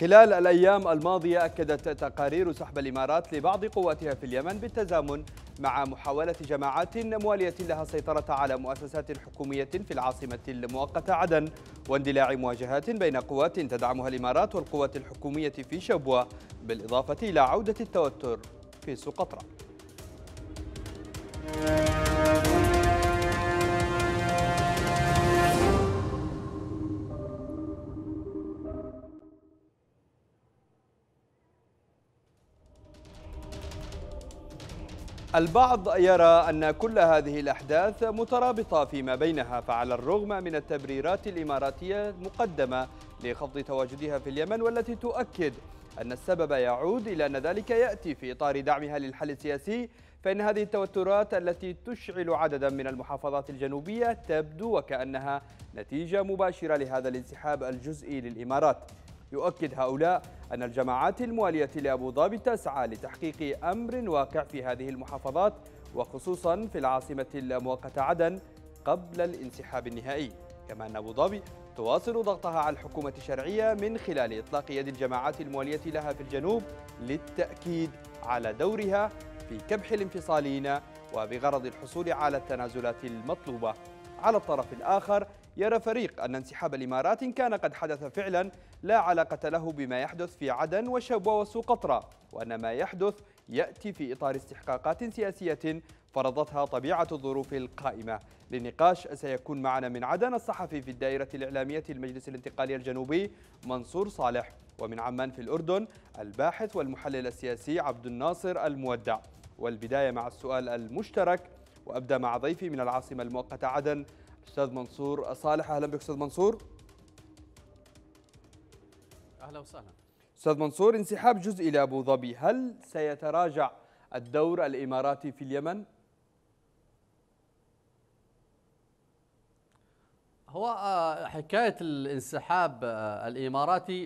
خلال الأيام الماضية أكدت تقارير سحب الإمارات لبعض قواتها في اليمن بالتزامن مع محاولة جماعات موالية لها السيطرة على مؤسسات حكومية في العاصمة المؤقتة عدن واندلاع مواجهات بين قوات تدعمها الإمارات والقوات الحكومية في شبوة بالإضافة إلى عودة التوتر في سقطرى البعض يرى أن كل هذه الأحداث مترابطة فيما بينها فعلى الرغم من التبريرات الإماراتية المقدمة لخفض تواجدها في اليمن والتي تؤكد أن السبب يعود إلى أن ذلك يأتي في إطار دعمها للحل السياسي فإن هذه التوترات التي تشعل عددا من المحافظات الجنوبية تبدو وكأنها نتيجة مباشرة لهذا الانسحاب الجزئي للإمارات. يؤكد هؤلاء أن الجماعات الموالية لأبو ظبي تسعى لتحقيق أمر واقع في هذه المحافظات وخصوصا في العاصمة المؤقتة عدن قبل الانسحاب النهائي. كما أن أبو ظبي تواصل ضغطها على الحكومة الشرعية من خلال إطلاق يد الجماعات الموالية لها في الجنوب للتأكيد على دورها في كبح الانفصاليين وبغرض الحصول على التنازلات المطلوبة. على الطرف الآخر يرى فريق أن انسحاب الإمارات كان قد حدث فعلا لا علاقة له بما يحدث في عدن وشبوة وسقطرى وأن ما يحدث يأتي في إطار استحقاقات سياسية فرضتها طبيعة الظروف القائمة. للنقاش سيكون معنا من عدن الصحفي في الدائرة الإعلامية المجلس الانتقالي الجنوبي منصور صالح ومن عمان في الأردن الباحث والمحلل السياسي عبد الناصر المودع. والبداية مع السؤال المشترك وأبدأ مع ضيفي من العاصمة المؤقتة عدن أستاذ منصور. صالح أهلا بك أستاذ منصور. أهلا وسهلا. أستاذ منصور انسحاب جزئي لأبو ظبي هل سيتراجع الدور الإماراتي في اليمن؟ هو حكاية الانسحاب الإماراتي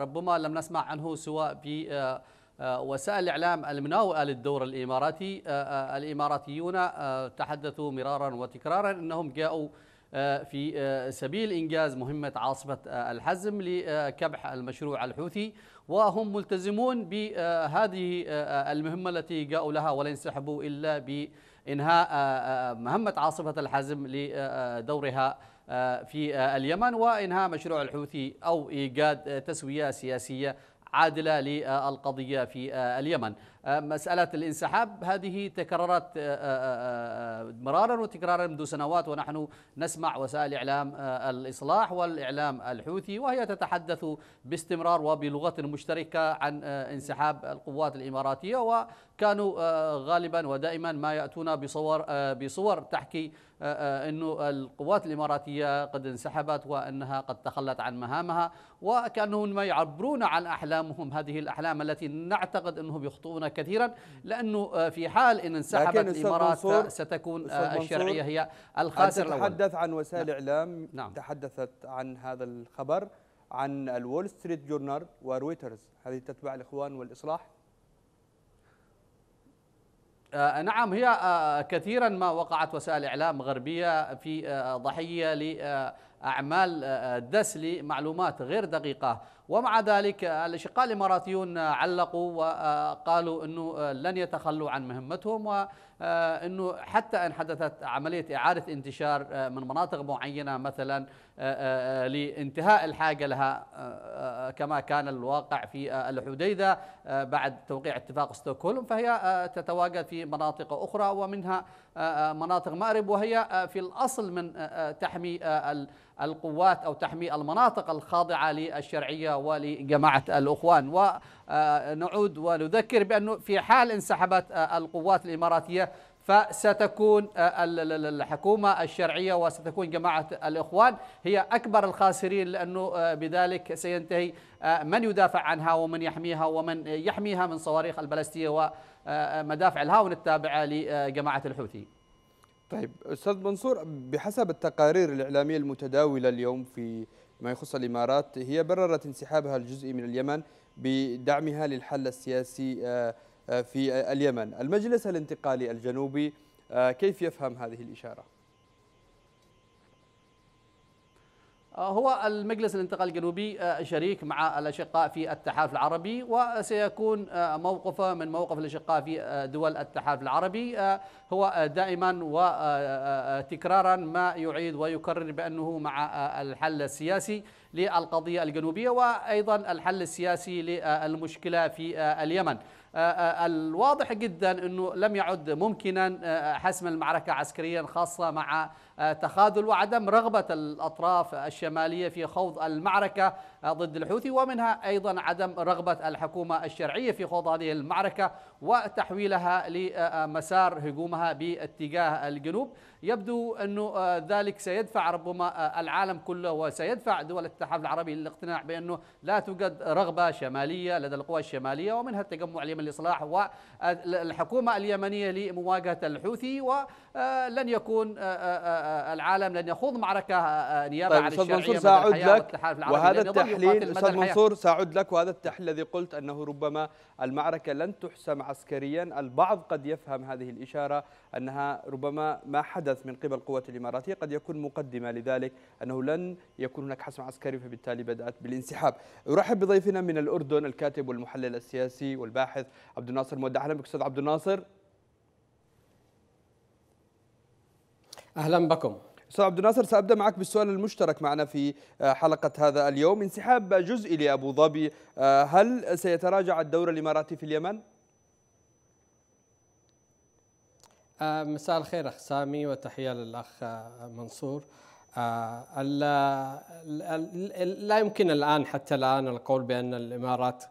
ربما لم نسمع عنه سواء في وسائل الإعلام المناوئة للدور الإماراتي الإماراتيون تحدثوا مرارا وتكرارا أنهم جاءوا في سبيل إنجاز مهمة عاصفة الحزم لكبح المشروع الحوثي وهم ملتزمون بهذه المهمة التي جاءوا لها ولا ينسحبوا إلا بإنهاء مهمة عاصفة الحزم لدورها في اليمن وإنهاء مشروع الحوثي أو إيجاد تسوية سياسية عادلة للقضية في اليمن. مسألة الانسحاب هذه تكررت مرارا وتكرارا منذ سنوات ونحن نسمع وسائل إعلام الإصلاح والإعلام الحوثي وهي تتحدث باستمرار وبلغة مشتركة عن انسحاب القوات الإماراتية وكانوا غالبا ودائما ما يأتون بصور بصور تحكي أنه القوات الإماراتية قد انسحبت وأنها قد تخلت عن مهامها وكأنهم ما يعبرون عن أحلامهم هذه الأحلام التي نعتقد أنهم يخطئون كثيرا لأنه في حال أن انسحبت الإمارات ستكون الشرعية هي الخاسر الأول تحدث عن وسائل نعم. إعلام نعم. تحدثت عن هذا الخبر عن الول ستريت جورنال ورويترز هذه تتبع الإخوان والإصلاح آه نعم هي آه كثيرا ما وقعت وسائل إعلام غربية في آه ضحية لأعمال دس لمعلومات غير دقيقة ومع ذلك الأشقاء الإماراتيون علقوا وقالوا إنه لن يتخلوا عن مهمتهم وإنه حتى إن حدثت عملية إعادة انتشار من مناطق معينة مثلا لانتهاء الحاجة لها كما كان الواقع في الحديدة بعد توقيع اتفاق ستوكهولم فهي تتواجد في مناطق أخرى ومنها مناطق مأرب وهي في الأصل من تحمي القوات أو تحمي المناطق الخاضعة للشرعية ولجماعة الإخوان. ونعود ونذكر بانه في حال انسحبت القوات الإماراتية فستكون الحكومة الشرعية وستكون جماعة الإخوان هي أكبر الخاسرين لأنه بذلك سينتهي من يدافع عنها ومن يحميها ومن يحميها من صواريخ البلستية ومدافع الهاون التابعة لجماعة الحوثي. طيب أستاذ منصور بحسب التقارير الإعلامية المتداولة اليوم في ما يخص الإمارات هي بررت انسحابها الجزئي من اليمن بدعمها للحل السياسي في اليمن. المجلس الانتقالي هو المجلس الانتقال الجنوبي شريك مع الأشقاء في التحالف العربي وسيكون موقفه من موقف الأشقاء في دول التحالف العربي. هو دائما وتكرارا ما يعيد ويكرر بأنه مع الحل السياسي للقضية الجنوبية وأيضا الحل السياسي للمشكلة في اليمن. الواضح جدا أنه لم يعد ممكنا حسم المعركة عسكريا خاصة مع تخاذل وعدم رغبة الأطراف الشمالية في خوض المعركة ضد الحوثي ومنها أيضا عدم رغبة الحكومة الشرعية في خوض هذه المعركة وتحويلها لمسار هجومها باتجاه الجنوب. يبدو أنه ذلك سيدفع ربما العالم كله وسيدفع دول الاتحاد العربي للاقتناع بأنه لا توجد رغبة شمالية لدى القوى الشمالية ومنها التجمع اليمني للإصلاح والحكومة اليمنية لمواجهة الحوثي ولن يكون العالم لن يخوض معركة نيابة طيب عن أستاذ الشرعية منصور سأعد لك. وهذا التحليل الحياة. منصور سأعد لك. وهذا التحليل الذي قلت أنه ربما المعركة لن تحسم عسكريا. البعض قد يفهم هذه الإشارة أنها ربما ما حدث من قبل القوات الإماراتية قد يكون مقدمة لذلك أنه لن يكون هناك حسم عسكري فبالتالي بدأت بالانسحاب. أرحب بضيفنا من الأردن الكاتب والمحلل السياسي والباحث عبد الناصر مودع. أهلا بك أستاذ عبد الناصر. أهلا بكم. أستاذ عبد الناصر سأبدأ معك بالسؤال المشترك معنا في آه، حلقة هذا اليوم. انسحاب جزئي لأبو ظبي آه، هل سيتراجع الدور الإماراتي في اليمن؟ آه، مساء الخير أخ سامي وتحية للأخ منصور. لا يمكن الآن حتى الآن القول بأن الإمارات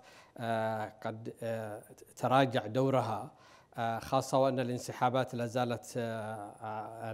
قد تراجع دورها. آه، خاصة وأن الانسحابات لا زالت آه، آه،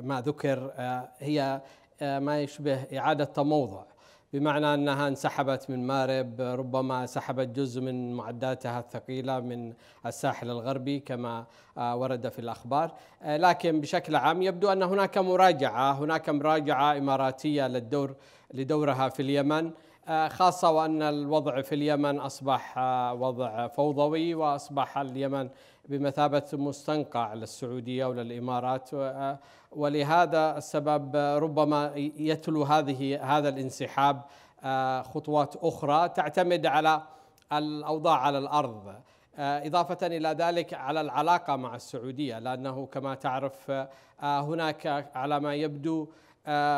ما ذكر هي ما يشبه إعادة تموضع. بمعنى أنها انسحبت من مارب ربما سحبت جزء من معداتها الثقيلة من الساحل الغربي كما ورد في الأخبار. آه، لكن بشكل عام يبدو أن هناك مراجعة هناك مراجعة إماراتية للدور لدورها في اليمن. آه، خاصة وأن الوضع في اليمن أصبح آه، وضع فوضوي وأصبح اليمن بمثابة مستنقع للسعودية وللإمارات و- ولهذا السبب ربما يتلو هذه هذا الانسحاب آه، خطوات أخرى تعتمد على الأوضاع على الأرض. آه، إضافة إلى ذلك على العلاقة مع السعودية لأنه كما تعرف آه، هناك على ما يبدو آه،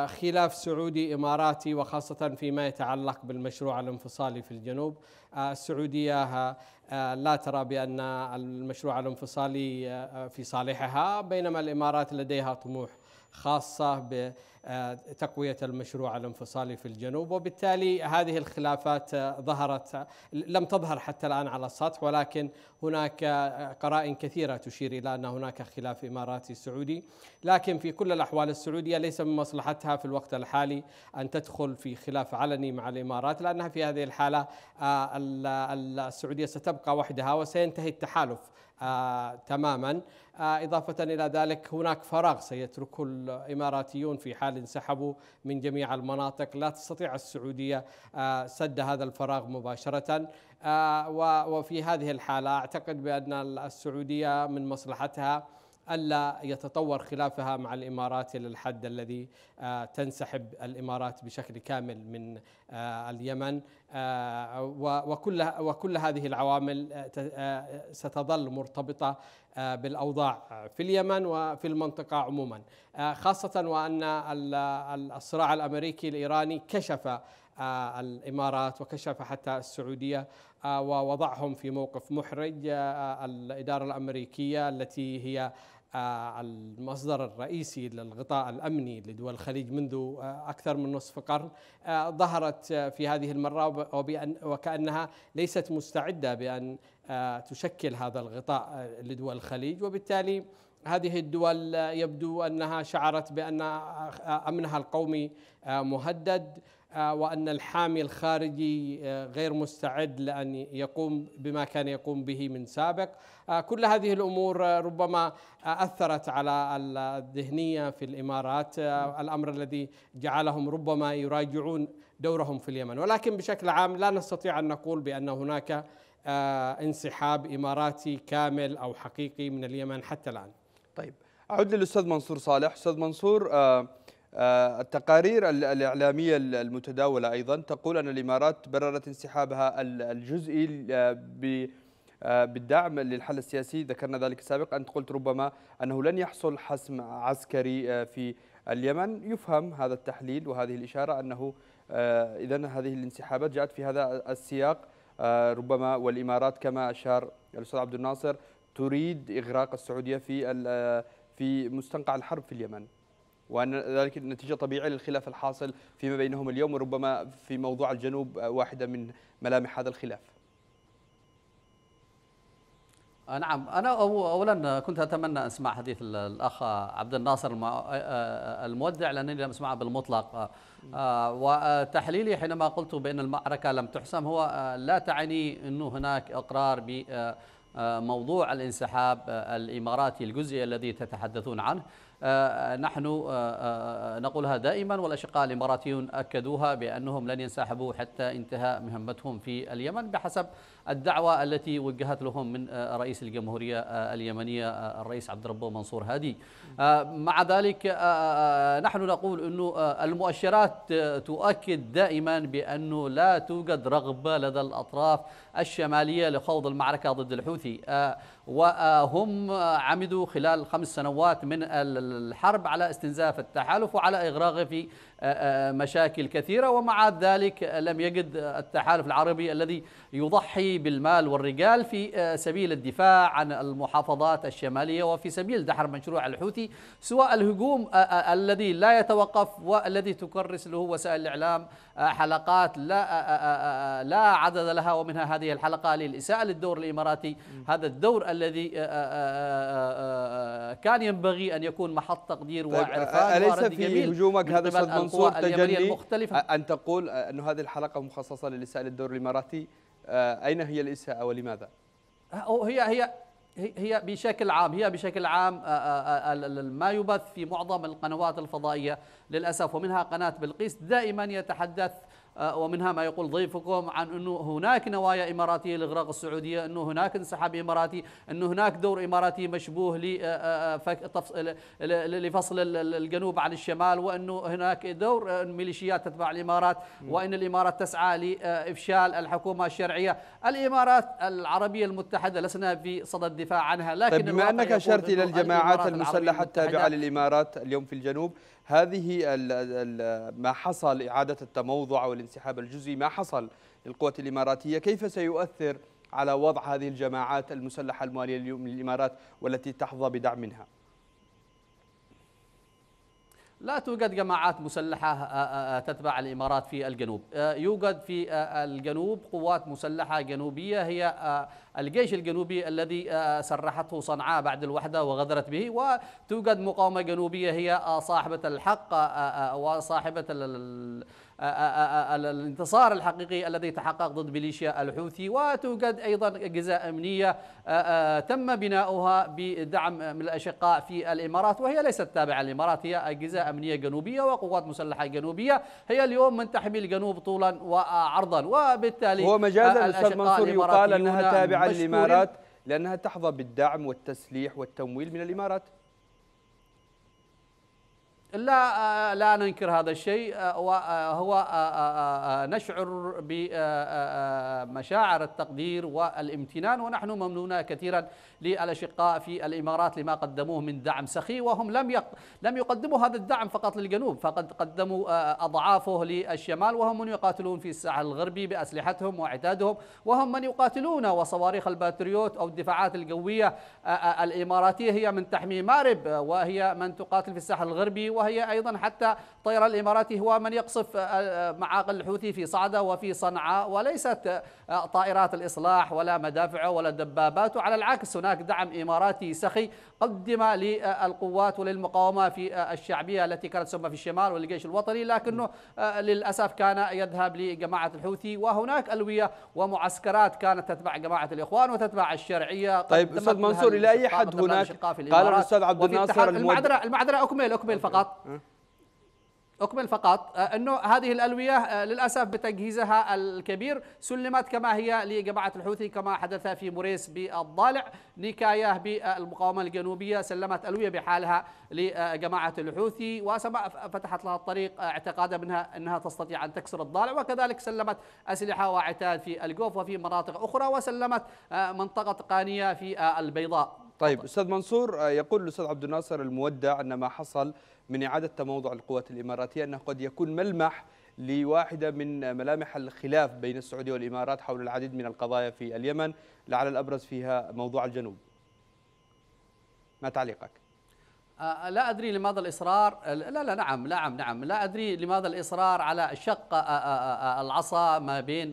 خلاف سعودي إماراتي وخاصة فيما يتعلق بالمشروع الانفصالي في الجنوب. آه، السعودية آه، لا ترى بأن المشروع الانفصالي آه، في صالحها بينما الإمارات لديها طموح خاصة بتقوية المشروع الانفصالي في الجنوب. وبالتالي هذه الخلافات آه، ظهرت لم تظهر حتى الآن على السطح ولكن هناك قرائن كثيرة تشير إلى أن هناك خلاف إماراتي سعودي لكن في كل الأحوال السعودية ليس من مصلحتها في الوقت الحالي أن تدخل في خلاف علني مع الإمارات لأنها في هذه الحالة آه، ال- ال- السعودية ستبقى وحدها وسينتهي التحالف آه تماما. آه إضافة إلى ذلك هناك فراغ سيتركه الإماراتيون في حال انسحبوا من جميع المناطق لا تستطيع السعودية سد هذا الفراغ مباشرة. وفي هذه الحالة أعتقد بأن السعودية من مصلحتها ألا يتطور خلافها مع الإمارات إلى الحد الذي آه، تنسحب الإمارات بشكل كامل من آه، اليمن. آه، وكل وكل هذه العوامل آه، آه، ستظل مرتبطة آه، بالأوضاع في اليمن وفي المنطقة عموما. آه، خاصة وأن ال- ال- الصراع الأمريكي الإيراني كشف آه، الإمارات وكشف حتى السعودية آه، ووضعهم في موقف محرج آه، الإدارة الأمريكية التي هي المصدر الرئيسي للغطاء الأمني لدول الخليج منذ أكثر من نصف قرن ظهرت في هذه المرة وكأنها ليست مستعدة بأن تشكل هذا الغطاء لدول الخليج. وبالتالي هذه الدول يبدو أنها شعرت بأن أمنها القومي مهدد. آه، وأن الحامي الخارجي آه، غير مستعد لأن يقوم بما كان يقوم به من سابق. آه، كل هذه الأمور آه، ربما أثرت على الذهنية في الإمارات. آه، الأمر الذي جعلهم ربما يراجعون دورهم في اليمن. ولكن بشكل عام لا نستطيع أن نقول بأن هناك انسحاب إماراتي كامل أو حقيقي من اليمن حتى الآن. طيب أعود للأستاذ منصور صالح. أستاذ منصور آه، التقارير الإعلامية المتداولة أيضا تقول أن الإمارات بررت انسحابها الجزئي بالدعم للحل السياسي. ذكرنا ذلك سابقا. أنت قلت ربما أنه لن يحصل حسم عسكري في اليمن. يفهم هذا التحليل وهذه الإشارة أنه إذا هذه الانسحابات جاءت في هذا السياق. ربما والإمارات كما أشار الأستاذ عبد الناصر تريد إغراق السعودية في في مستنقع الحرب في اليمن. وأن ذلك نتيجة طبيعية للخلاف الحاصل فيما بينهم اليوم وربما في موضوع الجنوب واحدة من ملامح هذا الخلاف. آه، نعم. أنا أولا كنت أتمنى أن أسمع حديث الأخ عبد الناصر آه، آه، المودع لأنني لم أسمعه بالمطلق. وتحليلي حينما قلت بأن المعركة لم تحسم هو لا تعني أنه هناك إقرار بموضوع الانسحاب الإماراتي الجزئي الذي تتحدثون عنه. آه، نحن آه، آه، نقولها دائما والأشقاء الإماراتيون أكدوها بأنهم لن ينسحبوا حتى انتهاء مهمتهم في اليمن بحسب الدعوة التي وجهت لهم من رئيس الجمهورية اليمنية الرئيس عبد الربو منصور هادي. مع ذلك نحن نقول أنه المؤشرات تؤكد دائما بأنه لا توجد رغبة لدى الأطراف الشمالية لخوض المعركة ضد الحوثي. وهم عمدوا خلال خمس سنوات من الحرب على استنزاف التحالف وعلى إغراقه في مشاكل كثيرة ومع ذلك لم يجد التحالف العربي الذي يضحي بالمال والرجال في سبيل الدفاع عن المحافظات الشمالية وفي سبيل دحر مشروع الحوثي سواء الهجوم الذي لا يتوقف والذي تكرس له وسائل الإعلام حلقات لا لا عدد لها ومنها هذه الحلقة للإساءة للدور الإماراتي هذا الدور الذي كان ينبغي أن يكون محط تقدير طيب وعرفان أليس في هجومك هذا أستاذ منصور تجلي المختلفة. أن تقول أن هذه الحلقة مخصصة للإساءة للدور الإماراتي. أين هي الإساءة ولماذا؟ هي هي هي بشكل عام هي بشكل عام ما يبث في معظم القنوات الفضائية للأسف. ومنها قناة بلقيس دائما يتحدث آه، ومنها ما يقول ضيفكم عن أنه هناك نوايا إماراتية لإغراق السعودية أنه هناك انسحاب إماراتي أنه هناك دور إماراتي مشبوه آه، آه، لفصل الجنوب عن الشمال وأنه هناك دور ميليشيات تتبع الإمارات وأن الإمارات تسعى لإفشال الحكومة الشرعية. الإمارات العربية المتحدة لسنا في صدد الدفاع عنها لكن طيب بما أنك أشرت إلى الجماعات المسلحة التابعة للإمارات اليوم في الجنوب هذه ما حصل إعادة التموضع والانسحاب الجزئي ما حصل للقوات الإماراتية. كيف سيؤثر على وضع هذه الجماعات المسلحة الموالية للإمارات والتي تحظى بدعم منها لا توجد جماعات مسلحة آه، آه، آه، تتبع الإمارات في الجنوب. يوجد في الجنوب قوات مسلحة جنوبية هي الجيش الجنوبي الذي سرحته صنعاء بعد الوحدة وغدرت به. وتوجد مقاومة جنوبية هي صاحبة الحق وصاحبة الانتصار الحقيقي الذي تحقق ضد ميليشيا الحوثي وتوجد أيضا أجهزة أمنية تم بناؤها بدعم من الأشقاء في الإمارات وهي ليست تابعة للإمارات هي أجهزة أمنية جنوبية وقوات مسلحة جنوبية هي اليوم من تحمي الجنوب طولا وعرضا وبالتالي هو مجازا أستاذ منصور يقال أنها تابعة للإمارات لأنها تحظى بالدعم والتسليح والتمويل من الإمارات. لا لا ننكر هذا الشيء. وهو نشعر بمشاعر التقدير والامتنان ونحن ممنونة كثيرا للأشقاء في الإمارات لما قدموه من دعم سخي وهم لم لم يقدموا هذا الدعم فقط للجنوب فقد قدموا أضعافه للشمال وهم من يقاتلون في الساحل الغربي بأسلحتهم وعتادهم وهم من يقاتلون وصواريخ الباتريوت أو الدفاعات الجوية الإماراتية هي من تحمي مارب وهي من تقاتل في الساحل الغربي وهي أيضا حتى الطيران الإماراتي هو من يقصف معاقل الحوثي في صعدة وفي صنعاء وليست طائرات الإصلاح ولا مدافعه ولا دبابات وعلى العكس هناك دعم إماراتي سخي قدم للقوات وللمقاومة في الشعبية التي كانت تسمى في الشمال والجيش الوطني لكنه للأسف كان يذهب لجماعة الحوثي وهناك ألوية ومعسكرات كانت تتبع جماعة الإخوان وتتبع الشرعية. طيب أستاذ منصور إلى أي حد هناك؟ قال الأستاذ عبد الناصر المعذرة المعذرة أكمل أكمل فقط. أكمل فقط. أنه هذه الألوية للأسف بتجهيزها الكبير. سلمت كما هي لجماعة الحوثي كما حدث في مريس بالضالع. نكاية بالمقاومة الجنوبية سلمت ألوية بحالها لجماعة الحوثي. وفتحت لها الطريق اعتقادا منها أنها تستطيع أن تكسر الضالع. وكذلك سلمت أسلحة وعتاد في الجوف وفي مناطق أخرى وسلمت منطقة قانية في البيضاء. طيب أستاذ منصور يقول الأستاذ عبد الناصر المودع أن ما حصل من إعادة تموضع القوات الإماراتية أنه قد يكون ملمح لواحدة من ملامح الخلاف بين السعودية والإمارات حول العديد من القضايا في اليمن. لعل الأبرز فيها موضوع الجنوب. ما تعليقك؟ آه، لا أدري لماذا الإصرار. لا لا نعم نعم نعم. لا أدري لماذا الإصرار على شق آه، آه، العصا ما بين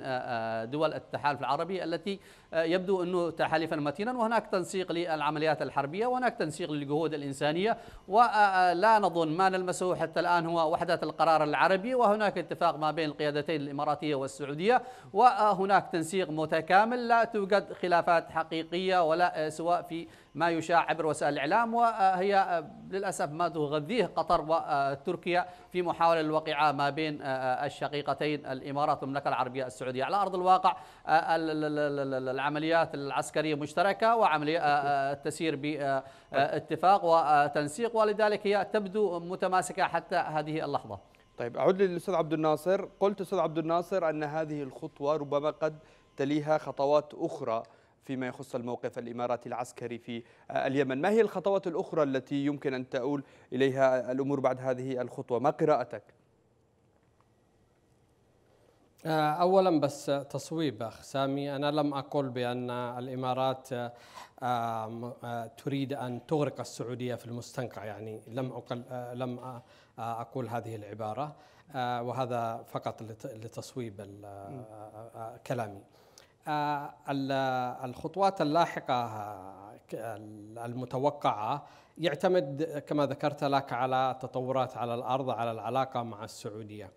دول التحالف العربي التي يبدو أنه تحالفا متينا. وهناك تنسيق للعمليات الحربية وهناك تنسيق للجهود الإنسانية. ولا نظن ما نلمسه حتى الآن هو وحدة القرار العربي. وهناك اتفاق ما بين القيادتين الإماراتية والسعودية. وهناك تنسيق متكامل. لا توجد خلافات حقيقية ولا سواء في ما يشاع عبر وسائل الإعلام. وهي للأسف ما تغذيه قطر وتركيا في محاولة الوقعة ما بين الشقيقتين الإمارات والمملكة العربية السعودية. على أرض الواقع العمليات العسكرية مشتركة وعملية تسير باتفاق وتنسيق ولذلك هي تبدو متماسكة حتى هذه اللحظة. طيب أعود للأستاذ عبد الناصر. قلت أستاذ عبد الناصر أن هذه الخطوة ربما قد تليها خطوات أخرى. فيما يخص الموقف الإماراتي العسكري في اليمن. ما هي الخطوات الأخرى التي يمكن أن تؤول إليها الأمور بعد هذه الخطوة؟ ما قراءتك؟ آه، اولا بس تصويب أخ سامي. أنا لم أقل بأن الإمارات آه، آه، تريد أن تغرق السعودية في المستنقع. يعني لم أقل لم أقول هذه العبارة. وهذا فقط لتصويب كلامي. الخطوات اللاحقة المتوقعة يعتمد كما ذكرت لك على تطورات على الأرض على العلاقة مع السعودية.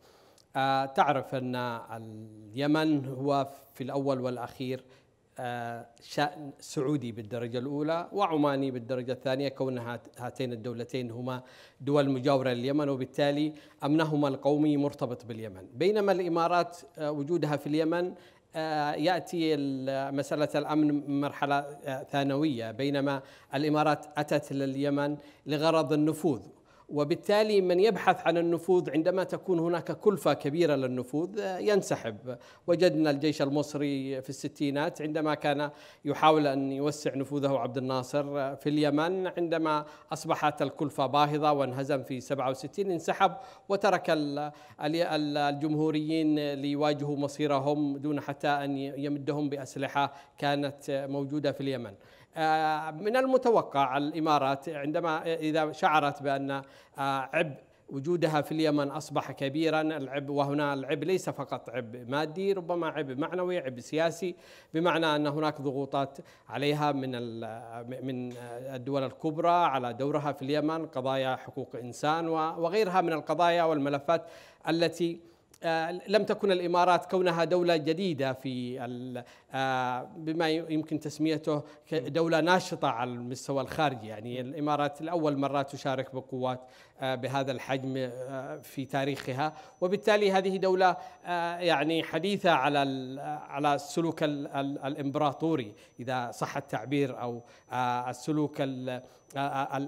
آه، تعرف أن اليمن هو في الأول والأخير آه، شأن سعودي بالدرجة الأولى وعماني بالدرجة الثانية كون هاتين الدولتين هما دول مجاورة لليمن وبالتالي أمنهما القومي مرتبط باليمن. بينما الإمارات آه، وجودها في اليمن يأتي مسألة الأمن مرحلة ثانوية بينما الإمارات أتت لليمن لغرض النفوذ. وبالتالي من يبحث عن النفوذ عندما تكون هناك كلفة كبيرة للنفوذ ينسحب. وجدنا الجيش المصري في الستينات عندما كان يحاول أن يوسع نفوذه عبد الناصر في اليمن عندما أصبحت الكلفة باهظة وانهزم في 67 انسحب وترك الجمهوريين ليواجهوا مصيرهم دون حتى أن يمدهم بأسلحة كانت موجودة في اليمن. آه، من المتوقع الإمارات عندما إذا شعرت بأن آه، عبء وجودها في اليمن أصبح كبيرا العبء وهنا العبء ليس فقط عبء مادي ربما عبء معنوي عبء سياسي بمعنى أن هناك ضغوطات عليها من من الدول الكبرى على دورها في اليمن قضايا حقوق إنسان وغيرها من القضايا والملفات التي آه، لم تكن الإمارات كونها دولة جديدة في آه، بما يمكن تسميته دولة ناشطة على المستوى الخارجي. يعني الإمارات لاول مره تشارك بقوات آه، بهذا الحجم في تاريخها. وبالتالي هذه دولة يعني حديثة على على السلوك الإمبراطوري. إذا صح التعبير أو السلوك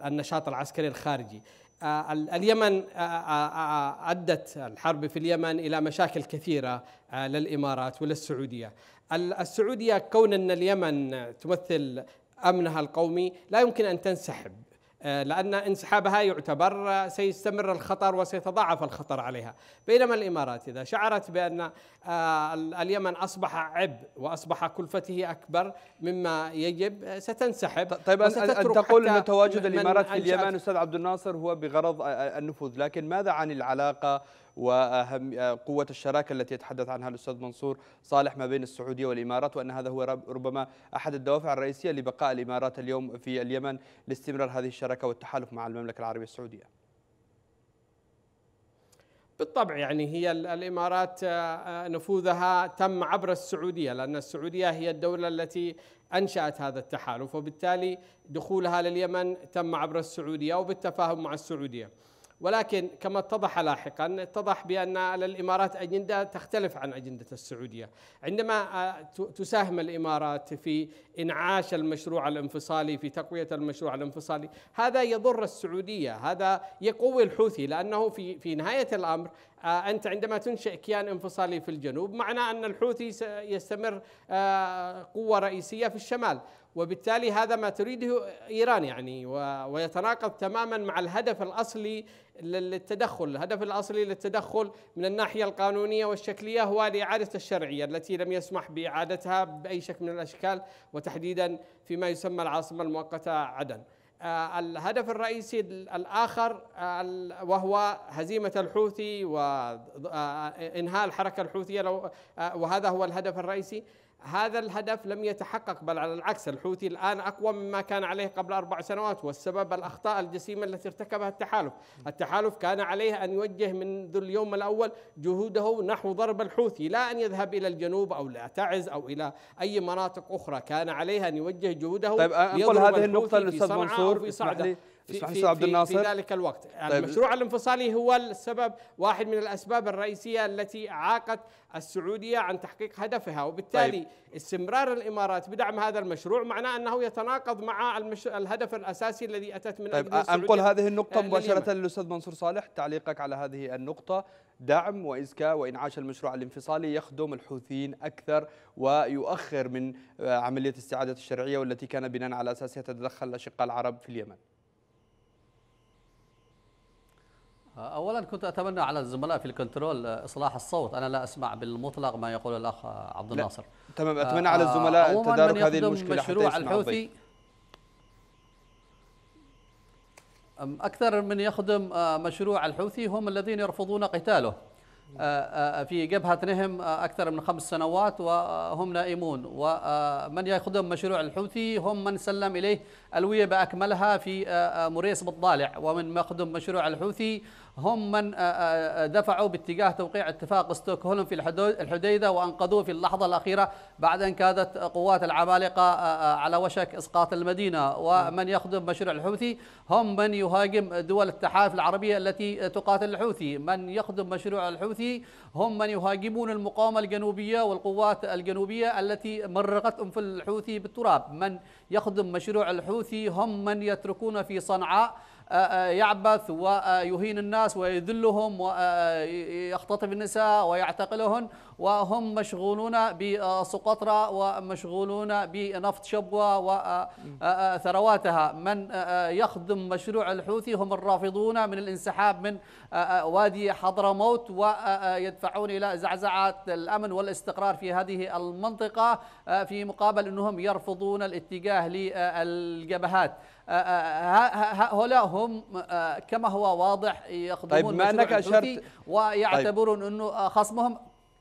النشاط العسكري الخارجي. آه، اليمن آه، آه، أدت الحرب في اليمن إلى مشاكل كثيرة للإمارات وللسعودية. السعودية كون أن اليمن تمثل أمنها القومي لا يمكن أن تنسحب. آه، لأن انسحابها يعتبر سيستمر الخطر وسيتضاعف الخطر عليها. بينما الإمارات إذا شعرت بأن آه، اليمن أصبح عبء وأصبح كلفته أكبر مما يجب آه، ستنسحب طيب أن تقول أن تواجد الإمارات في اليمن أستاذ عبد الناصر هو بغرض النفوذ لكن ماذا عن العلاقة وأهم قوة الشراكة التي يتحدث عنها الأستاذ منصور صالح ما بين السعودية والإمارات وأن هذا هو ربما أحد الدوافع الرئيسية لبقاء الإمارات اليوم في اليمن لاستمرار هذه الشراكة والتحالف مع المملكة العربية السعودية بالطبع يعني هي الإمارات آه، آه، نفوذها تم عبر السعودية لأن السعودية هي الدولة التي أنشأت هذا التحالف وبالتالي دخولها لليمن تم عبر السعودية وبالتفاهم مع السعودية. ولكن كما اتضح لاحقا اتضح بأن للإمارات أجندة تختلف عن أجندة السعودية. عندما آه، تساهم الإمارات في إنعاش المشروع الانفصالي في تقوية المشروع الانفصالي هذا يضر السعودية. هذا يقوي الحوثي لأنه في في نهاية الأمر أنت عندما تنشئ كيان انفصالي في الجنوب معنى أن الحوثي يستمر آه، قوة رئيسية في الشمال وبالتالي هذا ما تريده إيران يعني ويتناقض تماما مع الهدف الأصلي للتدخل، الهدف الأصلي للتدخل من الناحية القانونية والشكلية هو لاعاده الشرعية التي لم يسمح بإعادتها بأي شكل من الأشكال وتحديدا فيما يسمى العاصمة المؤقتة عدن. آه، الهدف الرئيسي الآخر وهو هزيمة الحوثي وإنهاء الحركة الحوثية آه، وهذا هو الهدف الرئيسي. هذا الهدف لم يتحقق بل على العكس الحوثي الآن أقوى مما كان عليه قبل أربع سنوات والسبب الأخطاء الجسيمة التي ارتكبها التحالف. التحالف كان عليه أن يوجه منذ اليوم الأول جهوده نحو ضرب الحوثي لا أن يذهب إلى الجنوب أو لا تعز أو إلى أي مناطق أخرى كان عليه أن يوجه جهوده طيب أنقل هذه النقطة للأستاذ منصور في صعدة. في, في, عبد الناصر في ذلك الوقت. طيب. المشروع الانفصالي هو السبب واحد من الأسباب الرئيسية التي عاقت السعودية عن تحقيق هدفها. وبالتالي طيب. استمرار الإمارات بدعم هذا المشروع معناه أنه يتناقض مع المش... الهدف الأساسي الذي أتت من طيب أنقل هذه النقطة مباشرة للأستاذ منصور صالح. تعليقك على هذه النقطة. دعم وإزكاء وإنعاش المشروع الانفصالي يخدم الحوثيين أكثر ويؤخر من عملية استعادة الشرعية والتي كان بناء على أساسها تتدخل الأشقاء العرب في اليمن. اولا كنت أتمنى على الزملاء في الكنترول إصلاح الصوت. أنا لا أسمع بالمطلق ما يقول الأخ عبد الناصر. تمام أتمنى على الزملاء تدارك هذه المشكلة مشروع حتى الحوثي أكثر من يخدم مشروع الحوثي هم الذين يرفضون قتاله. في جبهة نهم أكثر من خمس سنوات وهم نائمون. ومن يخدم مشروع الحوثي هم من سلم إليه ألوية بأكملها في مريس بالضالع. ومن يخدم مشروع الحوثي هم من آه، آه، آه، دفعوا باتجاه توقيع اتفاق ستوكهولم في الحديدة وأنقذوه في اللحظة الأخيرة بعد أن كادت قوات العمالقة على وشك إسقاط المدينة. ومن يخدم مشروع الحوثي هم من يهاجم دول التحالف العربية التي تقاتل الحوثي. من يخدم مشروع الحوثي هم من يهاجمون المقاومة الجنوبية والقوات الجنوبية التي مرقت أنف الحوثي بالتراب. من يخدم مشروع الحوثي هم من يتركون في صنعاء يعبث ويهين الناس ويذلهم ويختطف النساء ويعتقلهن. وهم مشغولون بسقطرى ومشغولون بنفط شبوة وثرواتها من يخدم مشروع الحوثي هم الرافضون من الانسحاب من وادي حضرموت ويدفعون إلى زعزعة الأمن والاستقرار في هذه المنطقة في مقابل أنهم يرفضون الاتجاه للجبهات. هؤلاء هم كما هو واضح يخدمون طيب ما أنك أشرت ويعتبرون طيب أنه خصمهم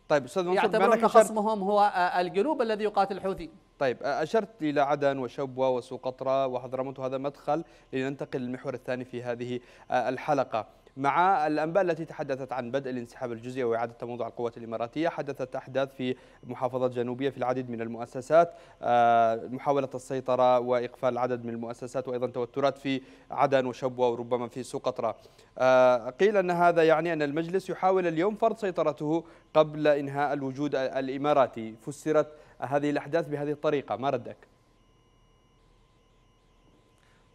طيب أستاذ منصور يعتبرون خصمهم هو الجنوب الذي يقاتل الحوثي طيب أشرت إلى عدن وشبوة وسوقطرة وحضرموت وهذا مدخل لننتقل للمحور الثاني في هذه الحلقة. مع الأنباء التي تحدثت عن بدء الانسحاب الجزئي وإعادة تموضع القوات الإماراتية حدثت أحداث في محافظات جنوبية في العديد من المؤسسات آه، محاولة السيطرة وإقفال العدد من المؤسسات وأيضا توترات في عدن وشبوة وربما في سقطرى آه، قيل أن هذا يعني أن المجلس يحاول اليوم فرض سيطرته قبل إنهاء الوجود الإماراتي. فسرت هذه الأحداث بهذه الطريقة. ما ردك؟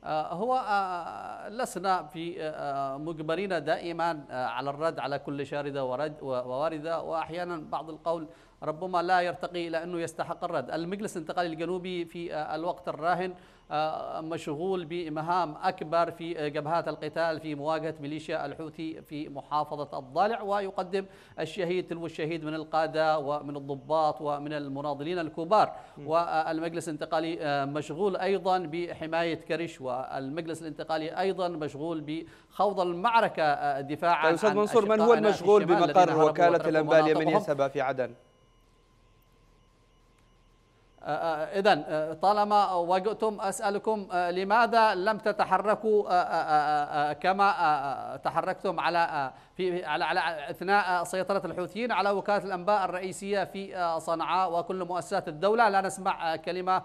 آه، هو آه، لسنا في آه، مجبرين دائما على الرد على كل شاردة وواردة وأحيانا بعض القول ربما لا يرتقي إلى أنه يستحق الرد. المجلس الانتقالي الجنوبي في الوقت الراهن آه، مشغول بمهام أكبر في جبهات القتال في مواجهة ميليشيا الحوثي في محافظة الضالع ويقدم الشهيد تلو الشهيد من القادة ومن الضباط ومن المناضلين الكبار. والمجلس الانتقالي آه، مشغول أيضا بحماية كرش والمجلس الانتقالي أيضا مشغول بخوض المعركة آه، دفاعا طيب أستاذ منصور من هو المشغول بمقر وكالة الأنباء اليمنية سبا في عدن؟ إذا طالما وجئتم أسألكم لماذا لم تتحركوا كما تحركتم على في على على أثناء سيطرة الحوثيين على وكالة الأنباء الرئيسية في صنعاء وكل مؤسسات الدولة. لا نسمع كلمة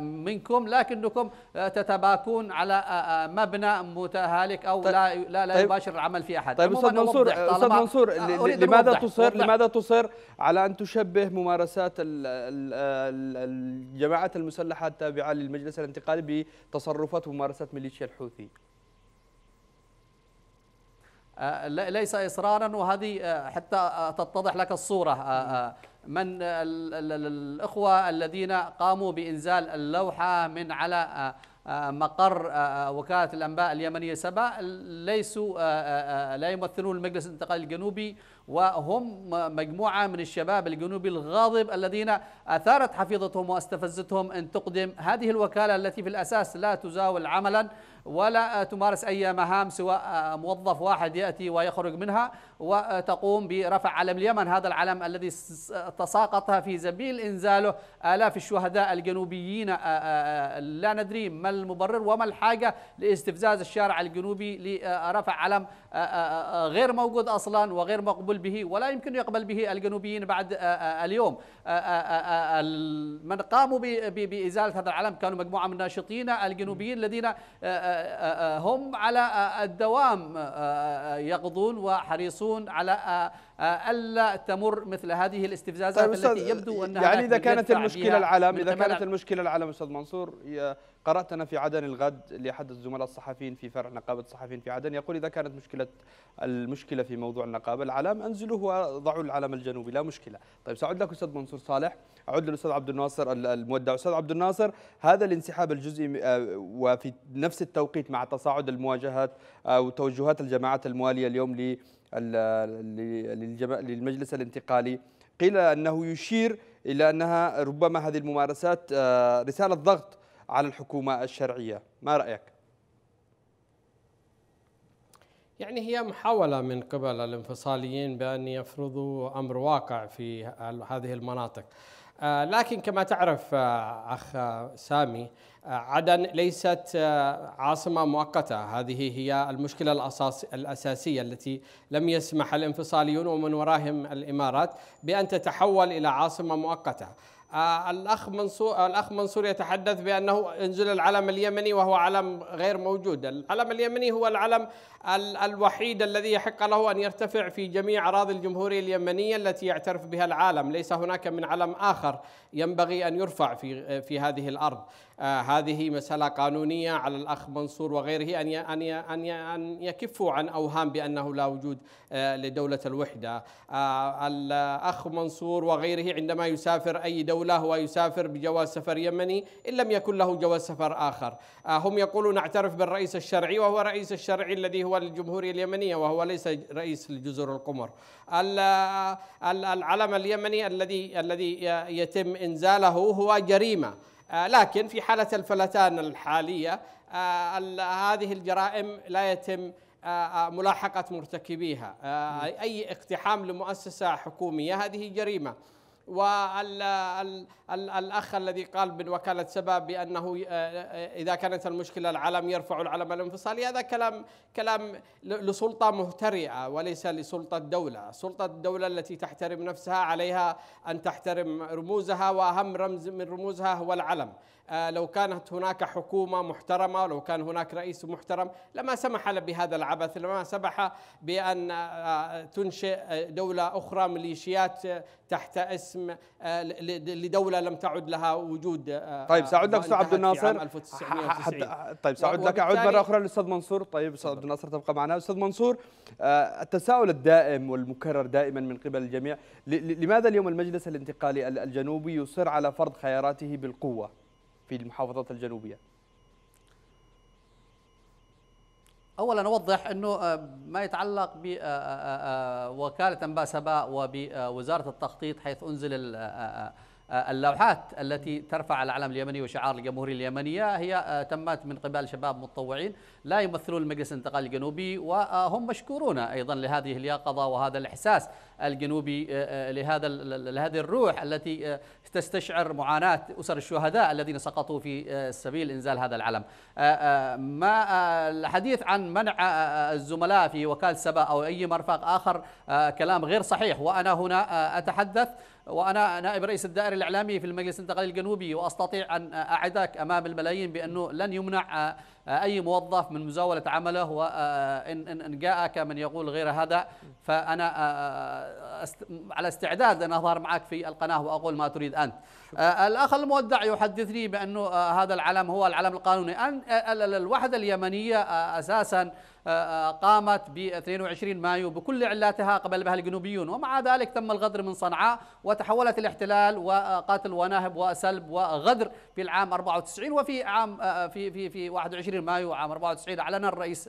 منكم لكنكم تتباكون على مبنى متهالك أو طيب لا لا, لا طيب. يباشر العمل في أحد. طيب أستاذ منصور أستاذ منصور لماذا تصر لماذا تصر على أن تشبه ممارسات الجماعات المسلحة التابعة للمجلس الانتقالي بتصرفات وممارسات ميليشيا الحوثي؟ آه، ليس إصرارا وهذه آه، حتى آه، تتضح لك الصورة. من الإخوة الذين قاموا بإنزال اللوحة من على مقر وكالة الأنباء اليمنية سبا ليسوا لا يمثلون المجلس الانتقالي الجنوبي وهم مجموعة من الشباب الجنوبي الغاضب الذين أثارت حفيظتهم واستفزتهم أن تقدم هذه الوكالة التي في الأساس لا تزاول عملا. ولا تمارس أي مهام سواء موظف واحد يأتي ويخرج منها وتقوم برفع علم اليمن هذا العلم الذي تساقط في سبيل إنزاله آلاف الشهداء الجنوبيين لا ندري ما المبرر وما الحاجة لاستفزاز الشارع الجنوبي لرفع علم غير موجود أصلا وغير مقبول به ولا يمكن يقبل به الجنوبيين بعد اليوم. من قاموا بإزالة هذا العلم كانوا مجموعة من الناشطين الجنوبيين الذين هم على الدوام يقضون وحريصون على ألا تمر مثل هذه الاستفزازات طيب التي يبدو أنها يعني إذا كانت المشكلة العلم إذا كانت المشكلة العلم أستاذ منصور قرات أنا في عدن الغد لأحد الزملاء الصحفيين في فرع نقابة الصحفيين في عدن يقول إذا كانت مشكلة المشكلة في موضوع النقابة العلم أنزلوه وضعوا العلم الجنوبي لا مشكلة. طيب سأعود لك أستاذ منصور صالح أعود للأستاذ عبد الناصر المودع. أستاذ عبد الناصر هذا الانسحاب الجزئي آه، وفي نفس التوقيت مع تصاعد المواجهات وتوجهات الجماعات الموالية اليوم للمجلس الانتقالي. قيل أنه يشير إلى أنها ربما هذه الممارسات آه، رسالة ضغط على الحكومة الشرعية. ما رأيك؟ يعني هي محاولة من قبل الانفصاليين بأن يفرضوا أمر واقع في هذه المناطق. لكن كما تعرف آه، أخ سامي عدن ليست آه، عاصمة مؤقتة. هذه هي المشكلة الأساس الأساسية التي لم يسمح الانفصاليون ومن وراهم الإمارات بأن تتحول إلى عاصمة مؤقتة. آه، الأخ منصور الأخ منصور يتحدث بأنه إنزل العلم اليمني وهو علم غير موجود. العلم اليمني هو العلم الوحيد الذي يحق له أن يرتفع في جميع أراضي الجمهورية اليمنية التي يعترف بها العالم. ليس هناك من علم آخر ينبغي أن يرفع في, في هذه الأرض. آه هذه مسألة قانونية على الأخ منصور وغيره أن أن أن أن يكفوا عن أوهام بأنه لا وجود آه لدولة الوحدة. آه الأخ منصور وغيره عندما يسافر أي دولة هو يسافر بجواز سفر يمني إن لم يكن له جواز سفر آخر. هم يقولون نعترف بالرئيس الشرعي وهو رئيس الشرعي الذي هو الجمهورية اليمنية وهو ليس رئيس لجزر القمر. العلم اليمني الذي الذي يتم إنزاله هو جريمة. آه، لكن في حالة الفلتان الحالية آه، هذه الجرائم لا يتم آه، ملاحقة مرتكبيها. أي اقتحام لمؤسسة حكومية هذه جريمة. والأخ الذي قال من وكالة سبا بأنه إذا كانت المشكلة العلم يرفع العلم الانفصالي. هذا كلام كلام لسلطة مهترئة وليس لسلطة دولة. سلطة الدولة التي تحترم نفسها عليها أن تحترم رموزها وأهم رمز من رموزها هو العلم. آه، لو كانت هناك حكومة محترمة لو كان هناك رئيس محترم لما سمح بهذا العبث لما سمح بأن آه، تنشئ دولة أخرى ميليشيات تحت اسم آه، لدولة لم تعد لها وجود طيب سأعود لك أستاذ عبد الناصر. طيب سأعود لك. أعود مرة أخرى للأستاذ منصور. طيب أستاذ عبد الناصر تبقى معنا. أستاذ منصور التساؤل الدائم والمكرر دائما من قبل الجميع لماذا اليوم المجلس الانتقالي الجنوبي يصر على فرض خياراته بالقوة؟ في المحافظات الجنوبية؟ اولا أوضح إنه آه، ما يتعلق بوكاله آه، آه، أنباء سباء وبوزاره التخطيط حيث أنزل اللوحات التي ترفع العلم اليمني وشعار الجمهورية اليمنية هي تمت من قبل شباب متطوعين لا يمثلون المجلس الانتقالي الجنوبي وهم مشكورون أيضا لهذه اليقظة وهذا الإحساس الجنوبي لهذا لهذه الروح التي تستشعر معاناة أسر الشهداء الذين سقطوا في سبيل إنزال هذا العلم. ما الحديث عن منع الزملاء في وكالة سبا أو أي مرفق آخر كلام غير صحيح وأنا هنا أتحدث وأنا نائب رئيس الدائرة الإعلامي في المجلس الانتقالي الجنوبي وأستطيع أن أعدك أمام الملايين بأنه لن يمنع أي موظف من مزاولة عمله وإن إن جاءك من يقول غير هذا. فأنا على استعداد أن أظهر معك في القناة وأقول ما تريد أنت. الأخ المودع يحدثني بأنه هذا العلم هو العلم القانوني. أن الوحدة اليمنية أساساً قامت ب 22 مايو بكل علاتها قبل بها الجنوبيون ومع ذلك تم الغدر من صنعاء وتحولت الاحتلال وقتل ونهب وسلب وغدر في العام 94 وفي عام في في في 21 مايو عام 94 أعلن الرئيس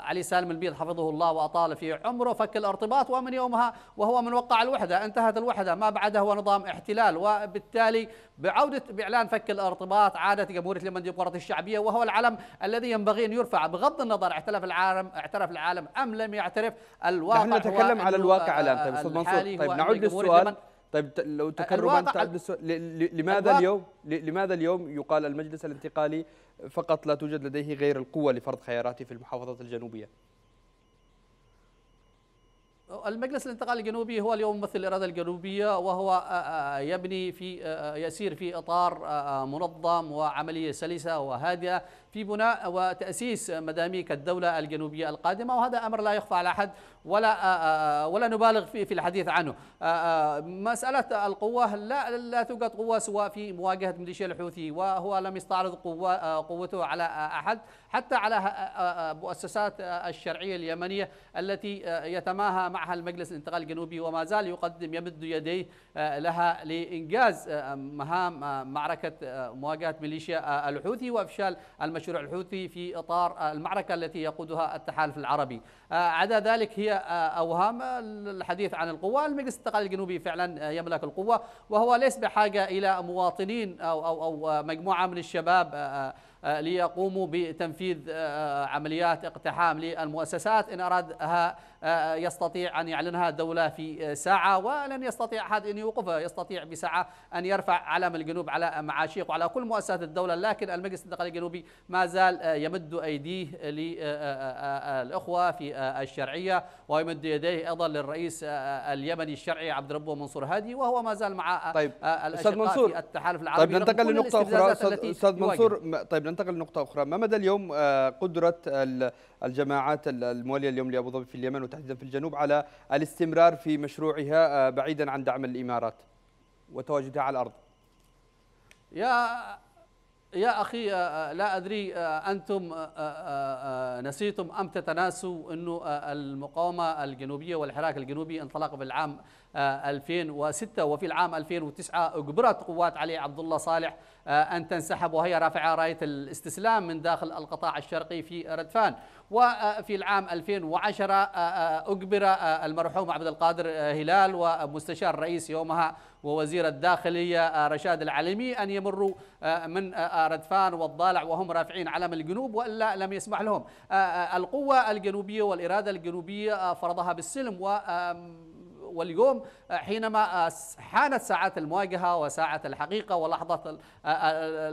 علي سالم البيض حفظه الله وأطال في عمره فك الارتباط ومن يومها وهو من وقع الوحدة انتهت الوحدة ما بعده هو نظام احتلال وبالتالي بعودة بإعلان فك الارتباط عادت جمهورية اليمن الديمقراطية الشعبية وهو العلم الذي ينبغي أن يرفع بغض النظر اعترف العالم اعترف العالم أم لم يعترف. الواقع نحن نتكلم على الواقع الآن. طيب أستاذ منصور طيب نعود للسؤال. طيب لو تكرما تعد السؤال لماذا اليوم لماذا اليوم يقال المجلس الانتقالي فقط لا توجد لديه غير القوة لفرض خياراته في المحافظات الجنوبية؟ المجلس الانتقالي الجنوبي هو اليوم ممثل الإرادة الجنوبية وهو يبني في يسير في إطار منظم وعملية سلسة وهادئة. في بناء وتأسيس مداميك الدولة الجنوبية القادمة وهذا أمر لا يخفى على أحد ولا ولا نبالغ في في الحديث عنه. مسألة القوة لا لا توجد قوة سواء في مواجهة ميليشيا الحوثي وهو لم يستعرض قوة قوته على أحد حتى على مؤسسات الشرعية اليمنية التي يتماهى معها المجلس الانتقالي الجنوبي وما زال يقدم يمد يديه لها لإنجاز مهام معركة مواجهة ميليشيا الحوثي وإفشال المشروع الحوثي في إطار المعركة التي يقودها التحالف العربي. عدا ذلك هي أوهام الحديث عن القوة. المجلس الانتقالي الجنوبي فعلا يملك القوة وهو ليس بحاجة إلى مواطنين أو, أو, أو مجموعة من الشباب ليقوموا بتنفيذ عمليات اقتحام للمؤسسات. إن أرادها يستطيع أن يعلنها الدولة في ساعة ولن يستطيع أحد أن يوقفها. يستطيع بساعة أن يرفع علم الجنوب على معاشيق وعلى كل مؤسسات الدولة. لكن المجلس الانتقالي الجنوبي ما زال يمد أيديه للأخوة في الشرعية ويمد يديه أيضا للرئيس اليمني الشرعي عبد ربه منصور هادي وهو ما زال مع طيب منصور في التحالف العربي طيب ننتقل لنقطة أخرى. أستاذ منصور طيب ننتقل لنقطة أخرى. ما مدى اليوم قدرة الجماعات الموالية اليوم لأبو ظبي في اليمن وتحديدا في الجنوب على الاستمرار في مشروعها بعيدا عن دعم الإمارات وتواجدها على الأرض؟ يا يا أخي لا أدري أنتم نسيتم أم تتناسوا أنه المقاومة الجنوبية والحراك الجنوبي انطلق بالعام 2006 وفي العام 2009 أجبرت قوات علي عبد الله صالح أن تنسحب وهي رافعة راية الاستسلام من داخل القطاع الشرقي في ردفان. وفي العام 2010 أجبر المرحوم عبد القادر هلال ومستشار الرئيس يومها ووزير الداخلية رشاد العلمي أن يمروا من ردفان والضالع وهم رافعين علم الجنوب وإلا لم يسمح لهم. القوة الجنوبية والإرادة الجنوبية فرضها بالسلم و واليوم حينما حانت ساعات المواجهة وساعة الحقيقة ولحظة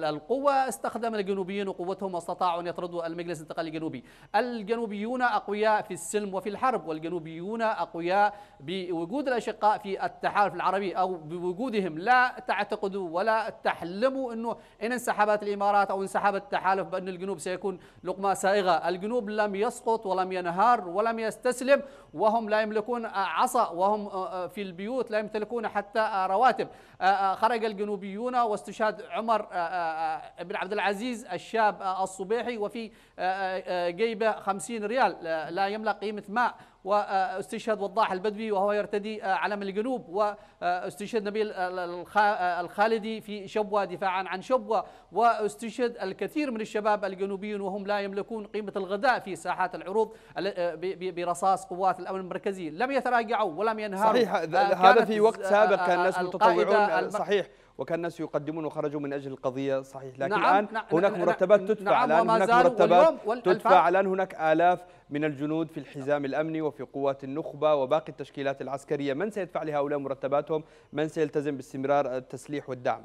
القوة استخدم الجنوبيون قوتهم واستطاعوا أن يطردوا المجلس الانتقالي الجنوبي. الجنوبيون أقوياء في السلم وفي الحرب والجنوبيون أقوياء بوجود الأشقاء في التحالف العربي أو بوجودهم. لا تعتقدوا ولا تحلموا أنه إن انسحبت الإمارات أو انسحب التحالف بأن الجنوب سيكون لقمة سائغة. الجنوب لم يسقط ولم ينهار ولم يستسلم وهم لا يملكون عصا وهم في البيوت لا يمتلكون حتى رواتب. خرج الجنوبيون واستشهاد عمر بن عبد العزيز الشاب الصبيحي وفي جيبة خمسين ريال. لا يملك قيمة ماء. واستشهد وضاح البدوي وهو يرتدي علم الجنوب واستشهد نبيل الخالدي في شبوة دفاعا عن شبوة واستشهد الكثير من الشباب الجنوبيين وهم لا يملكون قيمة الغذاء في ساحات العروض برصاص قوات الأمن المركزي لم يتراجعوا ولم ينهاروا. صحيح هذا في وقت سابق كان الناس متطوعون صحيح. وكان الناس يقدمون وخرجوا من أجل القضية صحيح. لكن نعم الآن نعم هناك نعم مرتبات تدفع نعم وما هناك مرتبات تدفع الآن هناك آلاف من الجنود في الحزام الأمني وفي قوات النخبة وباقي التشكيلات العسكرية. من سيدفع لهؤلاء مرتباتهم؟ من سيلتزم باستمرار التسليح والدعم؟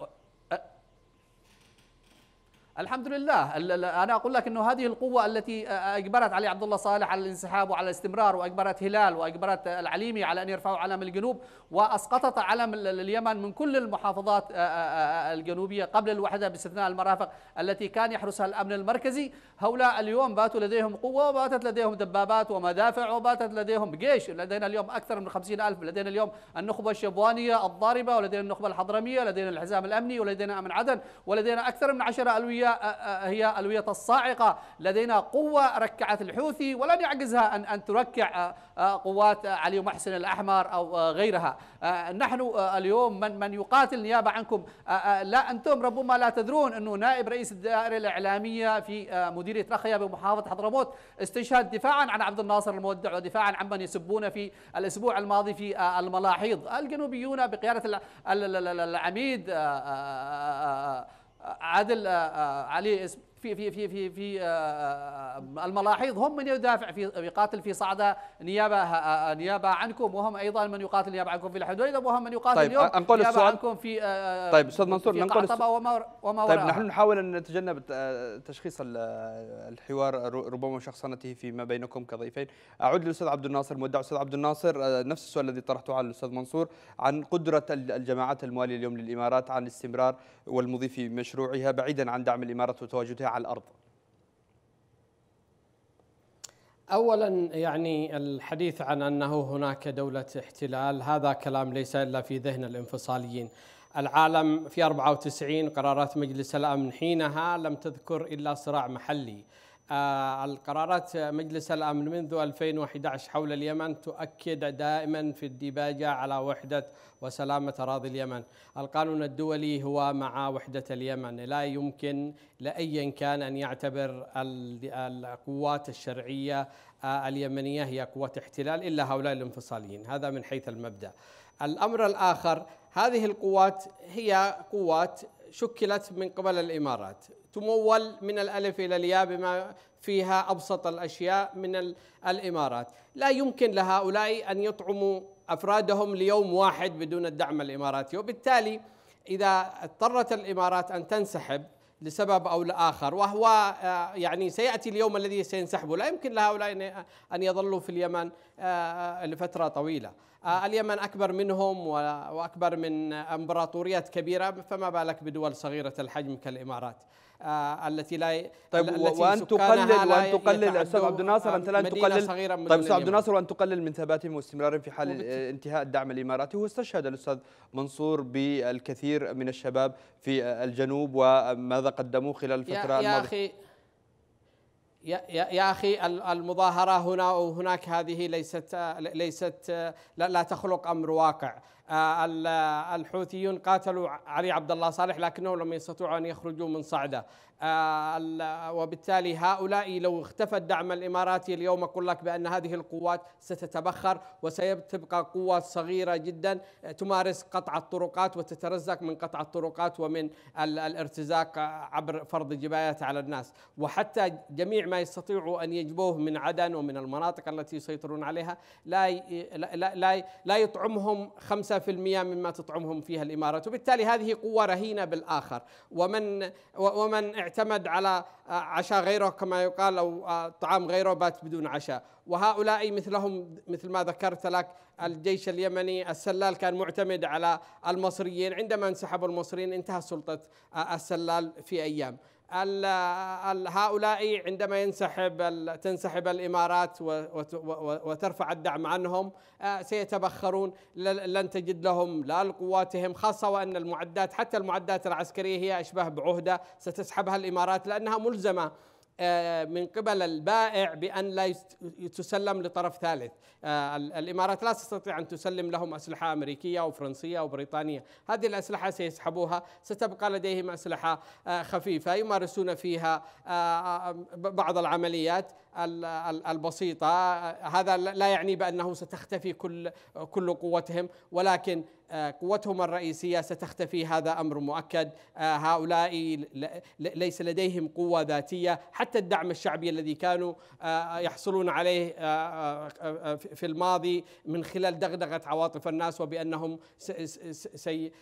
الحمد لله أنا أقول لك إنه هذه القوة التي أجبرت علي عبد الله صالح على الانسحاب وعلى الاستمرار وأجبرت هلال وأجبرت العليمي على أن يرفعوا علم الجنوب وأسقطت علم اليمن من كل المحافظات الجنوبية قبل الوحدة باستثناء المرافق التي كان يحرسها الأمن المركزي. هؤلاء اليوم باتوا لديهم قوة وباتت لديهم دبابات ومدافع وباتت لديهم جيش. لدينا اليوم أكثر من خمسين ألف. لدينا اليوم النخبة الشبوانية الضاربة ولدينا النخبة الحضرمية لدينا الحزام الأمني ولدينا أمن عدن ولدينا أكثر من عشرة ألوية هي الوية الصاعقة لدينا قوة ركعت الحوثي ولن يعجزها ان أن تركع قوات علي محسن الأحمر أو غيرها. نحن اليوم من من يقاتل نيابة عنكم لا أنتم ربما لا تدرون أنه نائب رئيس الدائرة الإعلامية في مديرية رخيا بمحافظة حضرموت استشهد دفاعا عن عبد الناصر المودع ودفاعا عمن يسبون في الأسبوع الماضي في الملاحيض. الجنوبيون بقيادة العميد عادل علي في في في في في الملاحظ هم من يدافع في يقاتل في صعده نيابة نيابة عنكم وهم أيضا من يقاتل نيابة عنكم في الحديدة وهم من يقاتل طيب اليوم أنقل نيابة السؤال. عنكم في طيب أستاذ منصور ننقل وما وما طيب. نحن نحاول أن نتجنب تشخيص ال- الحوار ربما شخصنته فيما بينكم كضيفين أعود للأستاذ عبد الناصر مودع أستاذ عبد الناصر آه، نفس السؤال الذي طرحته على الأستاذ منصور عن قدرة ال- الجماعات الموالية اليوم للإمارات عن الاستمرار والمضي في مشروعها بعيدا عن دعم الإمارات وتواجدها على الأرض اولا يعني الحديث عن أنه هناك دولة احتلال هذا كلام ليس إلا في ذهن الانفصاليين. العالم في 94 قرارات مجلس الأمن حينها لم تذكر إلا صراع محلي. آه القرارات مجلس الأمن منذ 2011 حول اليمن تؤكد دائما في الديباجة على وحدة وسلامة أراضي اليمن. القانون الدولي هو مع وحدة اليمن، لا يمكن لايا كان أن يعتبر ال- القوات الشرعية آه، اليمنية هي قوات احتلال إلا هؤلاء الانفصاليين، هذا من حيث المبدأ. الأمر الآخر هذه القوات هي قوات شكلت من قبل الإمارات، تمول من الألف إلى الياء بما فيها أبسط الأشياء من ال- الإمارات، لا يمكن لهؤلاء أن يطعموا أفرادهم ليوم واحد بدون الدعم الإماراتي، وبالتالي إذا اضطرت الإمارات أن تنسحب لسبب أو لآخر وهو آه، يعني سيأتي اليوم الذي سينسحبوا لا يمكن لهؤلاء أن- أن يظلوا في اليمن آه، لفترة طويلة. آه، اليمن أكبر منهم وأكبر من أمبراطوريات كبيرة فما بالك بدول صغيرة الحجم كالإمارات. آه، التي لا طيب التي وأن تقلل وأن تقلل أستاذ عبد الناصر انت الان تقلل طيب أستاذ عبد. الناصر وان تقلل من ثباتهم واستمرارهم في حال آه، انتهاء الدعم الإماراتي واستشهد الأستاذ منصور بالكثير من الشباب في آه، الجنوب وماذا قدموا خلال الفترة يا, يا الماضية. أخي يا, يا, يا أخي ال- المظاهرة هنا وهناك هذه ليست ليست لا, لا تخلق أمر واقع. آه، الحوثيون قاتلوا علي عبد الله صالح لكنهم لم يستطيعوا أن يخرجوا من صعده. آه، ال- وبالتالي هؤلاء لو اختفى الدعم الاماراتي اليوم أقول لك بأن هذه القوات ستتبخر وستبقى قوات صغيرة جدا تمارس قطع الطرقات وتترزق من قطع الطرقات ومن ال- الارتزاق عبر فرض جبايات على الناس. وحتى جميع ما يستطيعوا أن يجبوه من عدن ومن المناطق التي يسيطرون عليها لا لا, لا, لا يطعمهم 5% مما تطعمهم فيها الإمارات. وبالتالي هذه قوة رهينة بالآخر. ومن ومن اعتمد على عشاء غيره كما يقال أو طعام غيره بات بدون عشاء. وهؤلاء مثلهم مثل ما ذكرت لك الجيش اليمني السلال كان معتمد على المصريين. عندما انسحبوا المصريين انتهى سلطة السلال في ال- هؤلاء عندما ينسحب تنسحب الإمارات وترفع الدعم عنهم آه، سيتبخرون. لن تجد لهم لا لقواتهم خاصة وأن المعدات حتى المعدات العسكرية هي أشبه بعهدة ستسحبها الإمارات لأنها ملزمة. من قبل البائع بأن لا تسلم لطرف ثالث. آه، ال- الإمارات لا تستطيع أن تسلم لهم أسلحة أمريكية أو فرنسية أو بريطانية. هذه الأسلحة سيسحبوها ستبقى لديهم أسلحة آه، خفيفة يمارسون فيها آه، آه، بعض العمليات. ال- ال- البسيطة. هذا لا لا يعني بأنه ستختفي كل كل قوتهم ولكن آه، قوتهم الرئيسية ستختفي. هذا أمر مؤكد. آه، هؤلاء ليس لديهم قوة ذاتية. حتى الدعم الشعبي الذي كانوا آه، يحصلون عليه في الماضي من خلال دغدغة عواطف الناس وبأنهم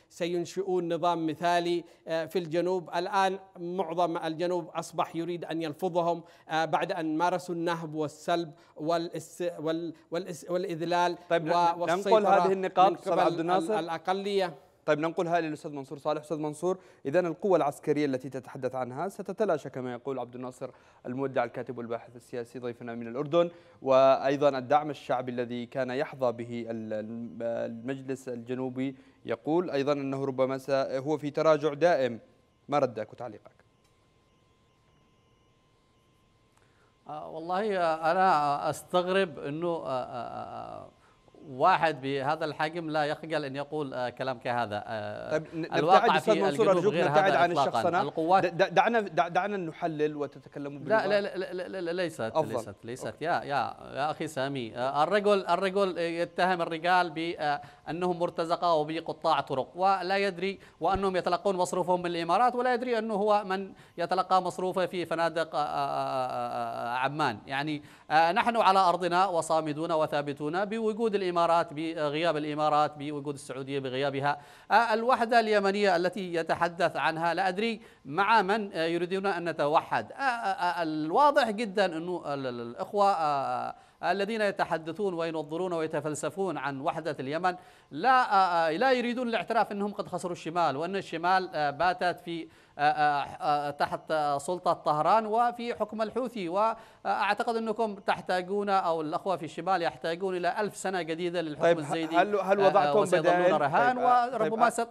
سينشئون نظام مثالي في الجنوب. الآن معظم الجنوب أصبح يريد أن يلفظهم بعد أن مارسوا النهب والسلب والإذلال طيب ننقل هذه النقاط أستاذ عبد الناصر. الأقلية. طيب ننقلها للأستاذ منصور صالح. أستاذ منصور اذا القوة العسكرية التي تتحدث عنها ستتلاشى كما يقول عبد الناصر المودع الكاتب والباحث السياسي ضيفنا من الأردن وأيضا الدعم الشعبي الذي كان يحظى به المجلس الجنوبي يقول أيضا أنه ربما هو في تراجع دائم. ما ردك وتعليقك؟ والله أنا أستغرب إنه آه آه واحد بهذا الحجم لا يخجل أن يقول آه كلام كهذا. آه طيب الواقع في منصور ارجوك نبتعد عن الشخصنه القوات دعنا دعنا نحلل وتتكلموا لا لا, لا, لا, لا ليست أفضل. ليست ليست. يا يا يا أخي سامي آه الرجل الرجل يتهم الرجال بانهم مرتزقة وبقطاع طرق ولا يدري وأنهم يتلقون مصروفهم من الامارات ولا يدري أنه هو من يتلقى مصروفه في فنادق عمان. يعني نحن على أرضنا وصامدون وثابتون بوجود الإمارات الإمارات بغياب الإمارات بوجود السعودية بغيابها. آه، الوحدة اليمنية التي يتحدث عنها لا أدري مع من يريدون أن نتوحد. آه، آه، الواضح جدا أنه الإخوة الذين يتحدثون وينظرون ويتفلسفون عن وحدة اليمن لا لا يريدون الاعتراف أنهم قد خسروا الشمال وأن الشمال باتت في تحت سلطة طهران وفي حكم الحوثي. وأعتقد أنكم تحتاجون أو الأخوة في الشمال يحتاجون إلى ألف سنة جديدة للحكم طيب الزيدي هل هل وضعتم بدائل؟ رهان؟ طيب وربما طيب,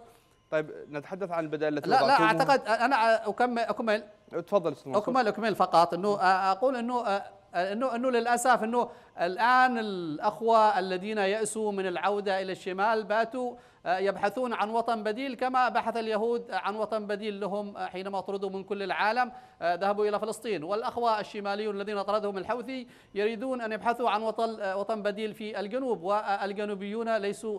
طيب نتحدث عن البدائل التي لا لا أعتقد أنا أكمل أكمل. تفضل أكمل أكمل فقط. أنه أقول أنه إنه إنه للأسف إنه الآن الأخوة الذين يأسوا من العودة إلى الشمال باتوا آه، يبحثون عن وطن بديل كما بحث اليهود عن وطن بديل لهم آه، حينما طردوا من كل العالم. آه، ذهبوا إلى فلسطين والأخوة الشماليون الذين طردهم الحوثي يريدون أن يبحثوا عن وطن وطن بديل في الجنوب والجنوبيون ليسوا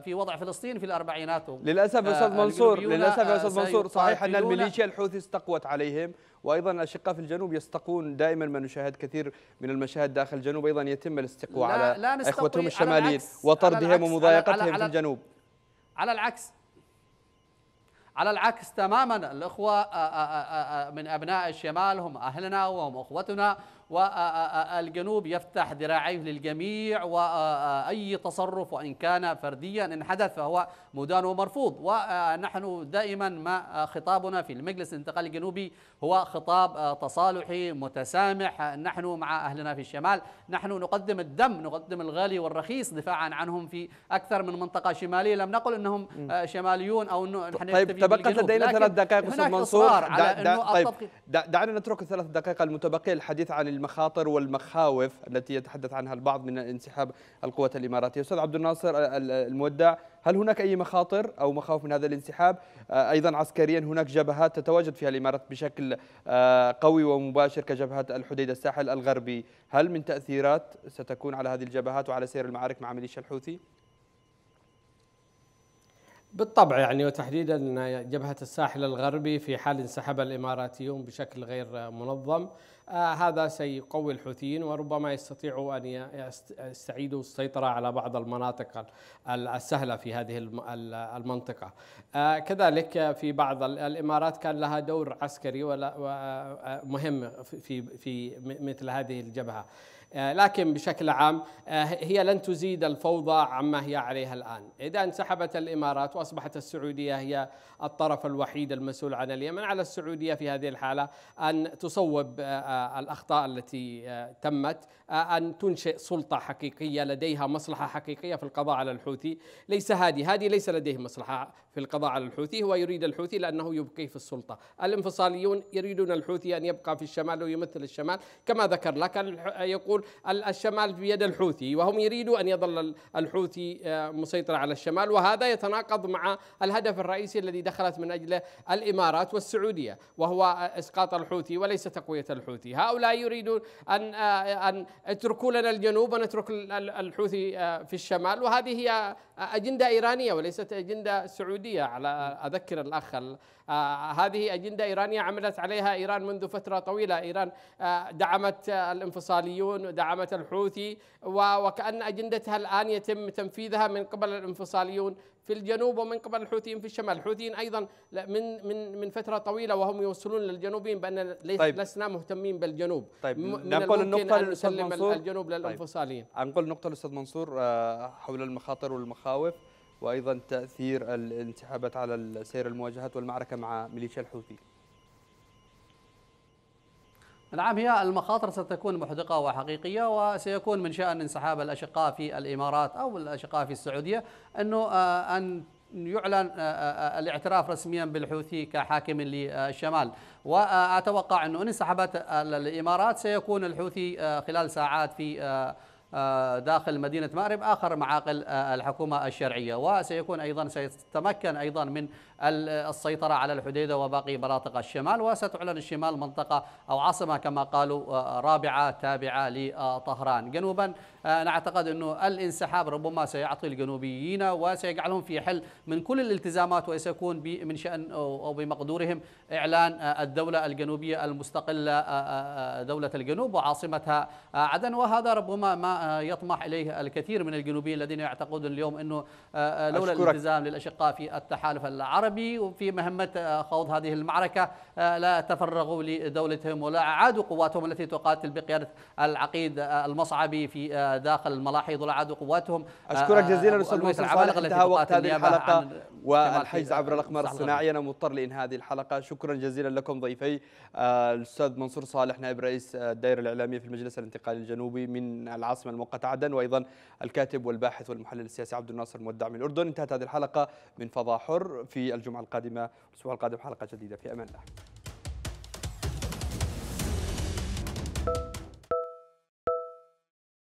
في وضع فلسطين في الأربعينات. للأسف يا أستاذ منصور للأسف يا أستاذ منصور صحيح أن الميليشيا الحوثي استقوت عليهم. وأيضا الأشقاء في الجنوب يستقون دائما ما نشاهد كثير من المشاهد داخل الجنوب. أيضا يتم الاستقواء على لا إخوتهم الشماليين وطردهم ومضايقتهم في الجنوب. على العكس على العكس تماما. الإخوة آه، آه، آه، من أبناء الشمال هم أهلنا وهم أخوتنا. والجنوب يفتح ذراعيه للجميع وأي تصرف وإن كان فرديا إن حدث فهو مدان ومرفوض. ونحن دائما ما خطابنا في المجلس الانتقالي الجنوبي هو خطاب تصالحي متسامح. نحن مع أهلنا في الشمال. نحن نقدم الدم نقدم الغالي والرخيص دفاعا عنهم في أكثر من منطقة شمالية. لم نقل أنهم شماليون أو نحن طيب تبقت لدينا ثلاث دقائق أستاذ منصور. طيب دعنا نترك الثلاث دقائق المتبقية للحديث عن المخاطر والمخاوف التي يتحدث عنها البعض من انسحاب القوات الإماراتية. أستاذ عبد الناصر المودع هل هناك أي مخاطر أو مخاوف من هذا الانسحاب؟ آه، أيضا عسكريا هناك جبهات تتواجد فيها الإمارات بشكل آه، قوي ومباشر كجبهة الحديدة الساحل الغربي. هل من تأثيرات ستكون على هذه الجبهات وعلى سير المعارك مع ميليشيا الحوثي؟ بالطبع يعني وتحديدا جبهة الساحل الغربي في حال انسحب الإماراتيون بشكل غير منظم. هذا سيقوي الحوثيين وربما يستطيعوا أن يستعيدوا السيطرة على بعض المناطق السهلة في هذه المنطقة. آه كذلك في بعض الإمارات كان لها دور عسكري آه، مهم في مثل هذه الجبهة. آه، لكن بشكل عام آه، هي لن تزيد الفوضى عما هي عليها الآن. إذا انسحبت الإمارات وأصبحت السعودية هي الطرف الوحيد المسؤول عن اليمن على السعودية في هذه الحالة أن تصوب آه، الأخطاء التي تمت أن تنشئ سلطة حقيقية لديها مصلحة حقيقية في القضاء على الحوثي. ليس هادي هادي ليس لديه مصلحة في القضاء على الحوثي. هو يريد الحوثي لأنه يبقي في السلطة. الإنفصاليون يريدون الحوثي أن يبقى في الشمال ويمثل الشمال. كما ذكر لك يقول يقول الشمال بيد الحوثي وهم يريدوا أن يظل الحوثي مسيطر على الشمال وهذا يتناقض مع الهدف الرئيسي الذي دخلت من أجله الإمارات والسعودية وهو إسقاط الحوثي وليس تقوية الحوثي. هؤلاء يريدون أن أن اتركوا لنا الجنوب ونترك الحوثي في الشمال وهذه هي أجندة إيرانية وليست أجندة سعودية. على أذكر الأخ آه، هذه أجندة إيرانية عملت عليها إيران منذ فترة طويلة. إيران آه، دعمت الانفصاليون دعمت الحوثي وكأن أجندتها الآن يتم تنفيذها من قبل الانفصاليون في الجنوب ومن قبل الحوثيين في الشمال. الحوثيين أيضا من من من فترة طويلة وهم يوصلون للجنوبيين بأن طيب. لسنا مهتمين بالجنوب. طيب ننقل النقطة للأستاذ منصور. الجنوب للانفصاليين طيب. أنقل النقطة للأستاذ منصور آه، حول المخاطر والمخاوف وأيضا تأثير الانسحابات على سير المواجهات والمعركة مع ميليشيا الحوثي. نعم هي المخاطر ستكون محدقة وحقيقية وسيكون من شأن انسحاب الأشقاء في الإمارات أو الأشقاء في السعودية أنه آه، أن يعلن آه، آه، الاعتراف رسميا بالحوثي كحاكم للشمال. وأتوقع أنه إن انسحبت الإمارات سيكون الحوثي خلال ساعات في داخل مدينة مأرب آخر معاقل آه، الحكومة الشرعية. وسيكون أيضا سيتمكن أيضا من السيطرة على الحديدة وباقي مناطق الشمال. وستعلن الشمال منطقة أو عاصمة كما قالوا آه، رابعة تابعة لطهران. جنوبا نعتقد أنه الانسحاب ربما سيعطي الجنوبيين وسيجعلهم في حل من كل الالتزامات وسيكون من شأن أو بمقدورهم إعلان الدولة الجنوبية المستقلة دولة الجنوب وعاصمتها عدن وهذا ربما ما يطمح إليه الكثير من الجنوبيين الذين يعتقدون اليوم أنه آه، آه، لولا. الالتزام للأشقاء في التحالف العربي وفي مهمة آه، خوض هذه المعركة لا تفرغوا لدولتهم ولا أعادوا قواتهم التي تقاتل بقيادة العقيد المصعبي في داخل الملاحظ والعدو قواتهم. أشكرك جزيلا أستاذ موسى صالح انتهى وقت هذه الحلقة والحجز عبر الأقمار الصناعي أنا مضطر لإنهاء هذه الحلقة. شكرا جزيلا لكم ضيفي. آه، الأستاذ منصور صالح نائب رئيس الدائرة الإعلامية في المجلس الانتقالي الجنوبي من العاصمة المؤقته عدن وأيضا الكاتب والباحث والمحلل السياسي عبد الناصر مودع من الاردن انتهت هذه الحلقة من فضاء حر في الجمعة القادمة الأسبوع القادم. حلقة جديدة في أمان الله.